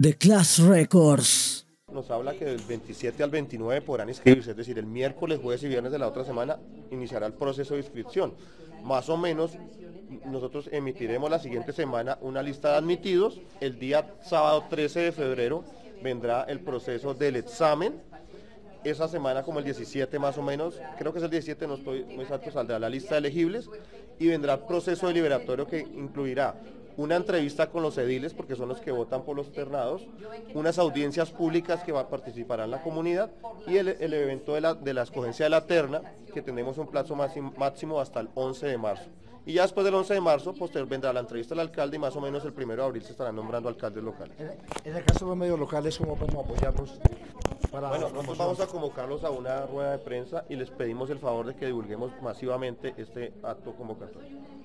de Class Records. Nos habla que del 27 al 29 podrán inscribirse, es decir, el miércoles, jueves y viernes de la otra semana iniciará el proceso de inscripción. Más o menos nosotros emitiremos la siguiente semana una lista de admitidos. El día sábado 13 de febrero vendrá el proceso del examen. Esa semana como el 17 más o menos, creo que es el 17, no estoy muy exacto, saldrá la lista de elegibles y vendrá el proceso deliberatorio que incluirá una entrevista con los ediles, porque son los que votan por los ternados, unas audiencias públicas que va, participarán la comunidad y el, evento de la, de la escogencia de la terna, que tenemos un plazo máximo hasta el 11 de marzo. Y ya después del 11 de marzo, posterior vendrá la entrevista al alcalde y más o menos el 1 de abril se estarán nombrando alcaldes locales. En el caso de los medios locales, ¿cómo podemos apoyarlos? bueno, nosotros vamos a convocarlos a una rueda de prensa y les pedimos el favor de que divulguemos masivamente este acto convocatorio.